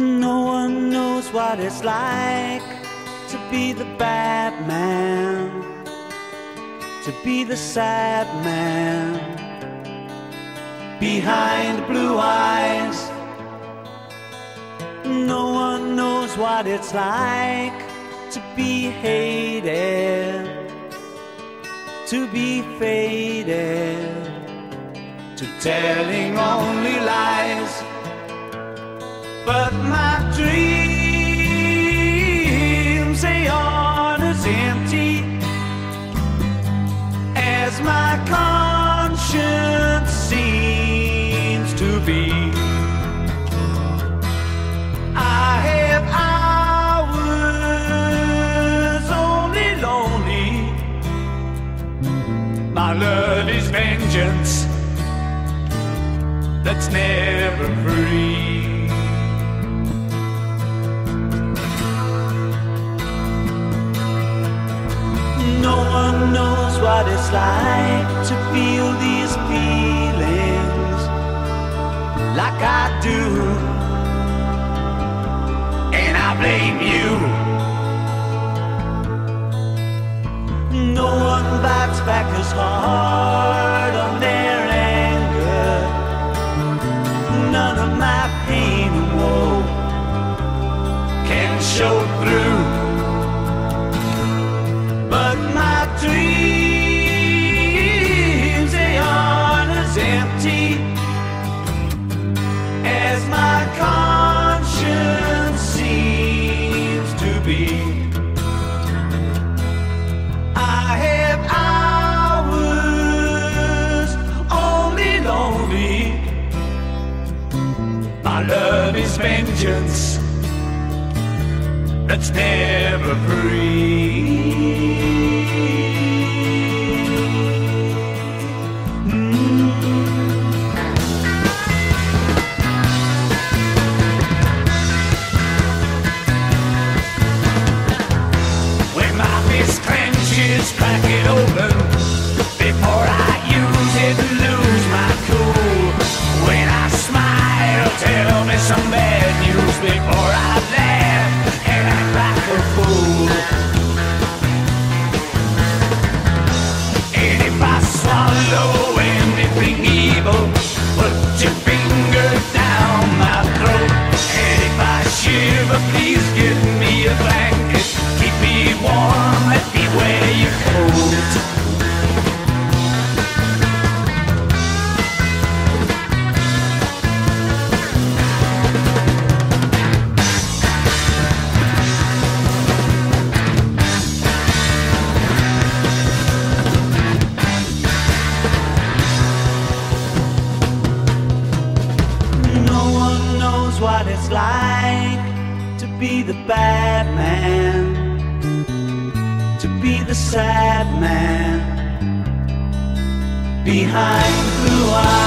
No one knows what it's like to be the bad man, to be the sad man behind blue eyes. No one knows what it's like to be hated, to be faded, to telling only lies. But my my conscience seems to be. I have hours only lonely. My love is vengeance that's never free. Knows what it's like to feel these feelings like I do. And I blame you. No one bites back as hard on their anger. None of my pain and woe can show through. But my My love is vengeance that's never free. Mm. When my fist clenches, crack it open before I what it's like to be the bad man, to be the sad man behind blue eyes.